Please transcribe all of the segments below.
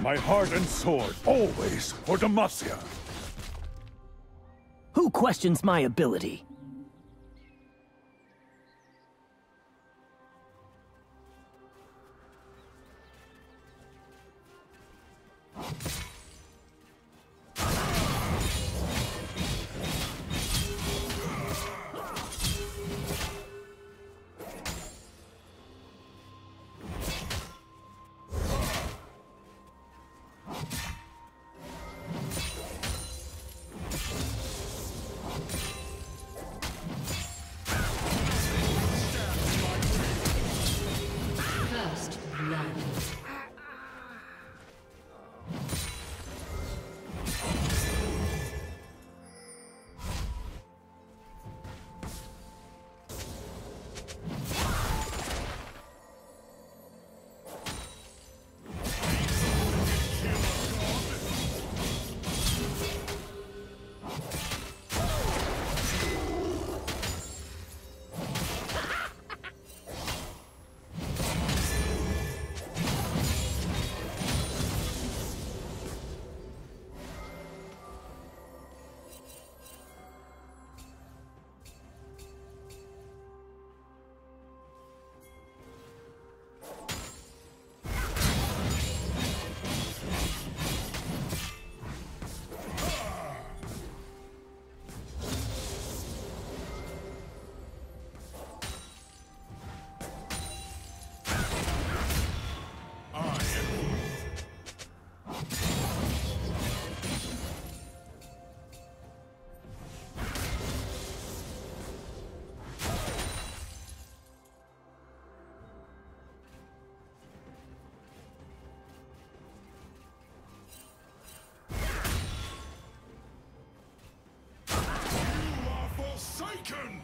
My heart and sword, always for Demacia. Who questions my ability? Forsaken!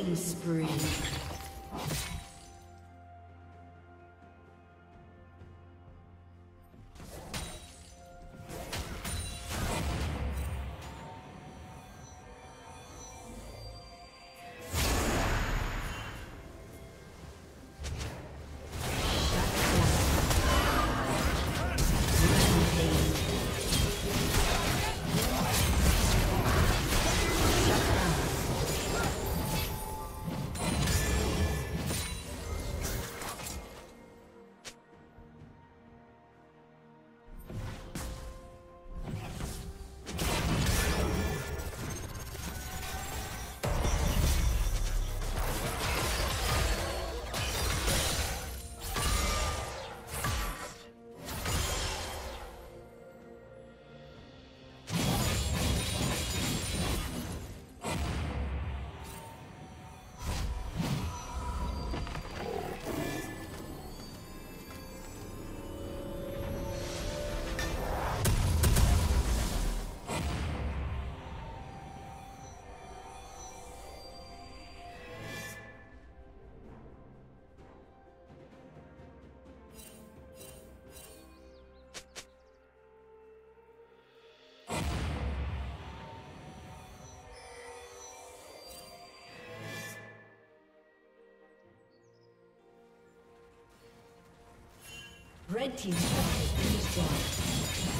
Killing spree. Red team's turret been destroyed.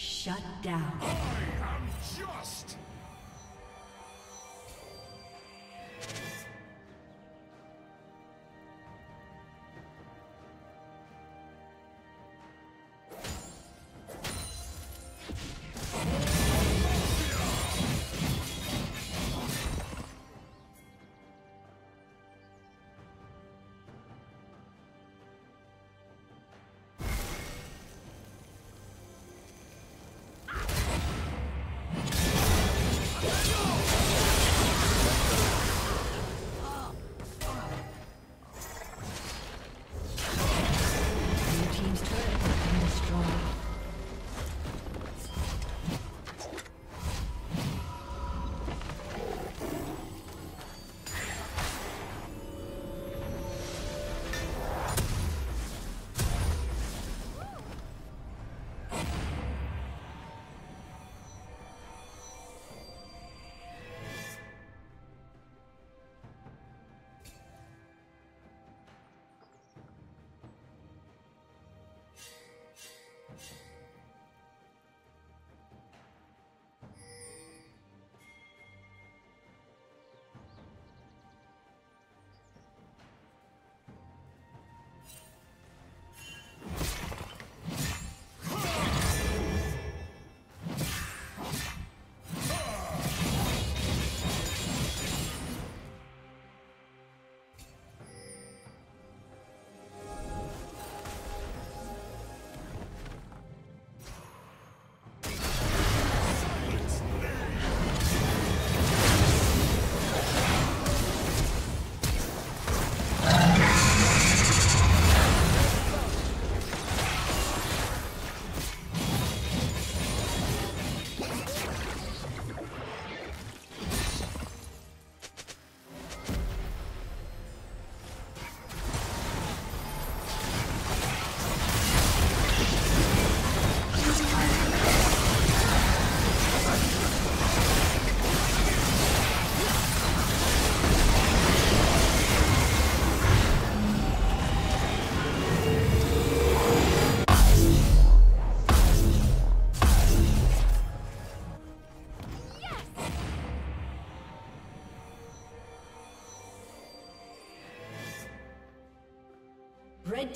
Shut down. I am just.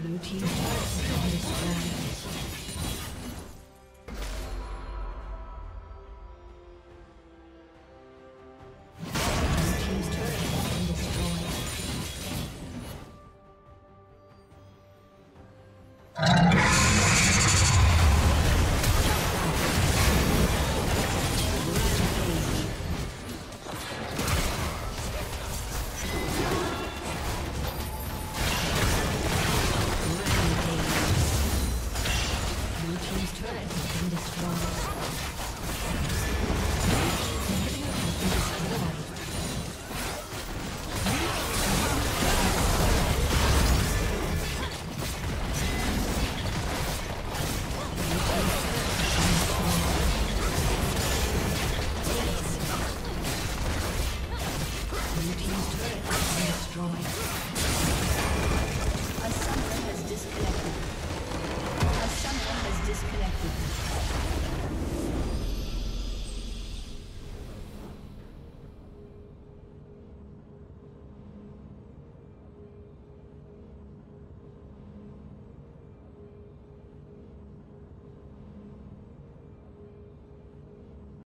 Blue team turret.